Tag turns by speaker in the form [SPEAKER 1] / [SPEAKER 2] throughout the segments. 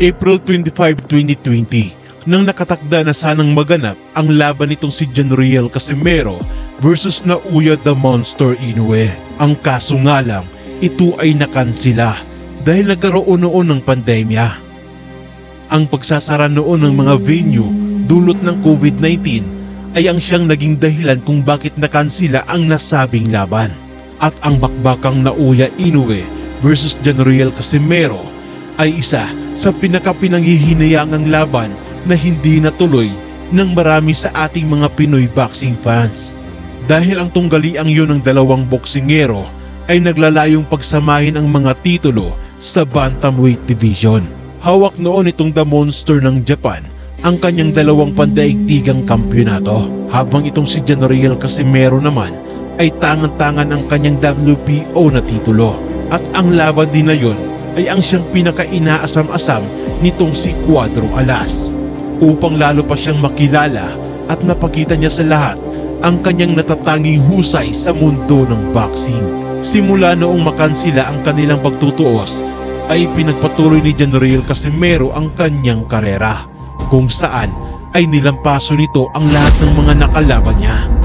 [SPEAKER 1] April 25, 2020, nang nakatakda na sanang maganap ang laban nitong si Janriel Casimero versus Nauya the Monster Inoue. Ang kaso nga lang, ito ay nakansila dahil nagkaroon noon ng pandemya. Ang pagsasara noon ng mga venue dulot ng COVID-19 ay ang siyang naging dahilan kung bakit nakansila ang nasabing laban. At ang bakbakang Nauya Inoue versus Janriel Casimero ay isa sa pinakapinanghihinayangang laban na hindi natuloy ng marami sa ating mga Pinoy boxing fans. Dahil ang tunggaliang yun ng dalawang boksingero ay naglalayong pagsamahin ang mga titulo sa Bantamweight Division. Hawak noon itong The Monster ng Japan ang kanyang dalawang pandaigdigang kampyonato habang itong si Janriel Casimero naman ay tangan-tangan ang kanyang WBO na titulo at ang laban din na yon ay ang siyang pinaka-inaasam-asam nitong si Cuadro Alas upang lalo pa siyang makilala at napakita niya sa lahat ang kanyang natatanging husay sa mundo ng boxing. Simula noong makansila ang kanilang pagtutuos ay pinagpatuloy ni Janriel Casimero ang kanyang karera kung saan ay nilampaso nito ang lahat ng mga nakalaban niya.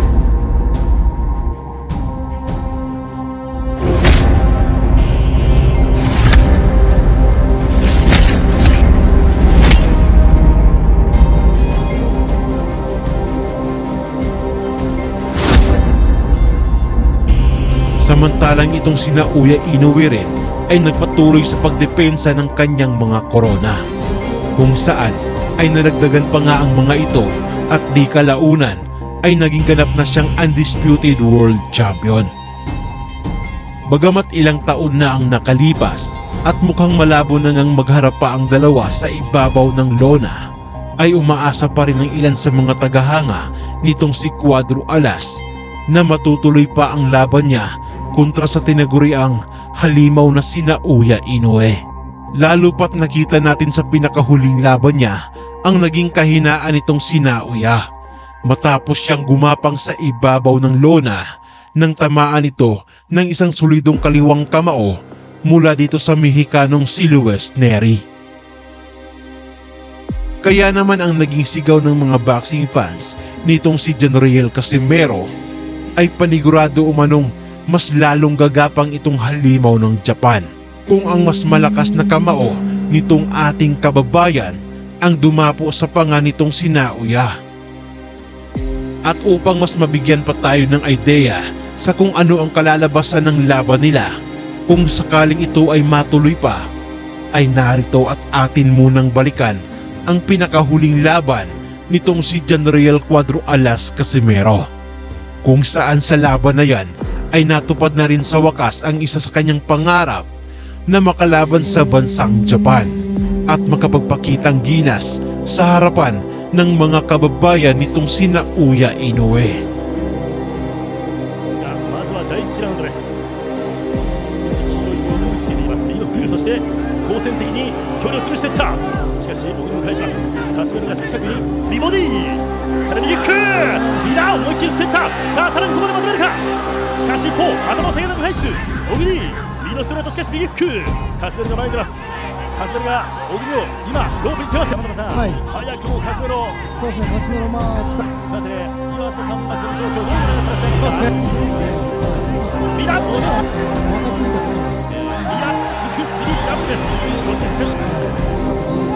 [SPEAKER 1] Samantalang itong sina Uya Inoue rin ay nagpatuloy sa pagdepensa ng kanyang mga korona. Kung saan ay nalagdagan pa nga ang mga ito at di kalaunan ay naging ganap na siyang undisputed world champion. Bagamat ilang taon na ang nakalipas at mukhang malabo na ngang magharap pa ang dalawa sa ibabaw ng lona, ay umaasa pa rin ng ilan sa mga tagahanga nitong si Cuadro Alas na matutuloy pa ang laban niya kontra sa tinaguriang halimaw na sina Uya Inoue. Lalo pat nakita natin sa pinakahuling laban niya ang naging kahinaan nitong sina Uya. Matapos siyang gumapang sa ibabaw ng lona nang tamaan ito ng isang solidong kaliwang kamao mula dito sa Mexicanong si Luis Neri. Kaya naman ang naging sigaw ng mga boxing fans nitong si Janriel Casimero ay panigurado umanong mas lalong gagapang itong halimaw ng Japan kung ang mas malakas na kamao nitong ating kababayan ang dumapo sa panga nitong sinauya. At upang mas mabigyan pa tayo ng ideya sa kung ano ang kalalabasan ng laban nila, kung sakaling ito ay matuloy pa, ay narito at atin munang balikan ang pinakahuling laban nitong si Janriel Cuadro Alas Casimero. Kung saan sa laban na yan ay natupad na rin sa wakas ang isa sa kanyang pangarap na makalaban sa bansang Japan at makapagpakitang gilas sa harapan ng mga kababayan nitong sina Uya Inoue.
[SPEAKER 2] 第1ラウンドです。勢いをつけています右のフックそして好戦的に距離を潰していった。しかし僕も返します。カシメルが近くにリボディさらにキックリーダー思い切り打っていった。さあさらにここでまとめるか。方頭を下げながら入って小栗右のストレートしかし右フックカシメルが前に出ますカシメルが小栗を今ロープに迫って山田さん、
[SPEAKER 3] はい
[SPEAKER 2] 早くもカシメ
[SPEAKER 3] そうですね、カシメロまあ
[SPEAKER 2] さて岩瀬さんはこの状況どうご覧になってらっしゃいますか？
[SPEAKER 3] そうですね。
[SPEAKER 2] リーダーどうですか
[SPEAKER 3] 分かっていいですね。
[SPEAKER 2] リラックス、ビリーダブルです。そして近く、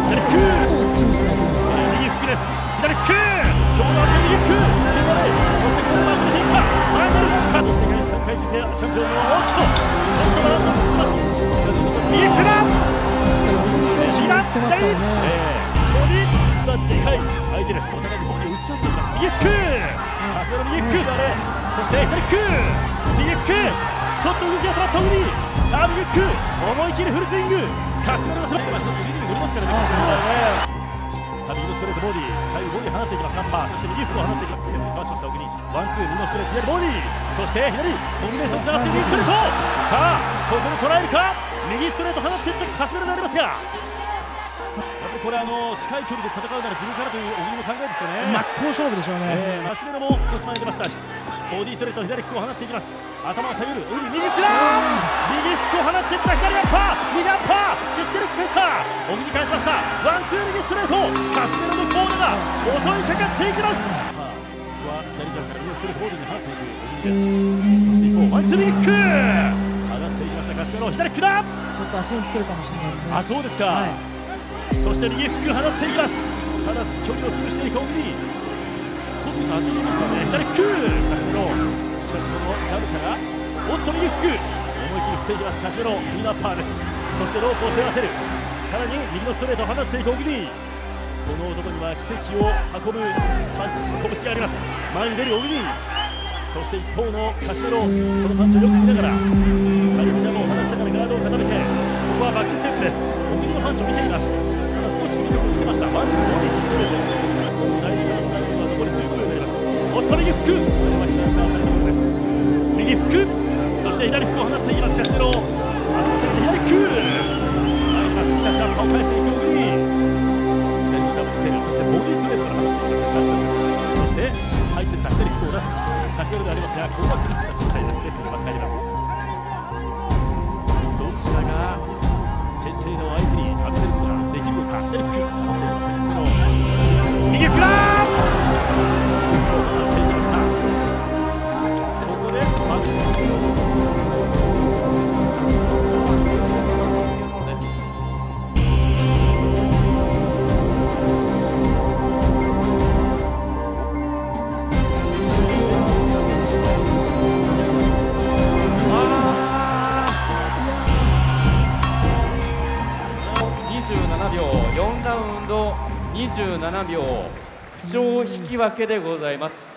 [SPEAKER 2] 左フック、
[SPEAKER 3] ことを注意したいと思います。
[SPEAKER 2] 右フックです。左フック、界3回戦チャンピオンのおっと、ちょっとバランスを崩しました。右フックだ。
[SPEAKER 3] しっかり小栗選手も
[SPEAKER 2] リラ
[SPEAKER 3] やってますから、ね。
[SPEAKER 2] えーボディ、今でかい相手です。お互いにボディを打ち合っています。右ック、橋本右ック、あれ、そして左ック、右ック、ちょっと動きが止まった小栗、さあ右フック、思い切りフルスイング、カシメロがそれ、まあ、一つリズムに乗りますからね、放っていきます、ナンバー、そして右フックを放っていきます、ワンツー、右のストレート、左ボディ、そして左、コンビネーションつながって右ストレート、さあ、ここで捉えるか、右ストレート放っていってカシメロになりますが。やっぱりこれあの近い距離で戦うなら自分からという小栗の考えですかね。
[SPEAKER 3] 真っ向勝負でしょうね。
[SPEAKER 2] えー、マシメロも少し前に出ました。ボディストレート左フックを放っていきます頭を下げるウリ右フックだ右フックを放っていった左アッパー右アッパーシシテルック返した小木に返しましたワンツー右ストレートカシメロ襲いかかっていきますさあここは左側から右ストレートボールに放っていく小木ですそして一方ワンツー右フック上がっていきましたカシメロ左フックだ
[SPEAKER 3] ちょっと足につけるかもしれないですね。
[SPEAKER 2] あそうですか、
[SPEAKER 3] はい。
[SPEAKER 2] そして右フック放っていきますただ距離を潰していく小木コツコツ当てていますからね左フックカシメロしかしこのジャブからおっと右フック思い切り振っていきますカシメロ右のアッパーですそしてロープを背負わせるさらに右のストレートを放っていく小木この男には奇跡を運ぶパンチ拳があります。前に出る小木そして一方のカシメロ。そのパンチをよく見ながら仮にジャブを放しながらガードを固めてここはバックステップです。小木のパンチを見ています。ただ少し魅力を見せました。ワンツーボディとストレート第3ラウンドは残り15秒になります。おっと右フック。これは避難した当たりのものです。右フック。そして左フックを放っていきますカシメロ。
[SPEAKER 4] ド27秒負傷引き分けでございます。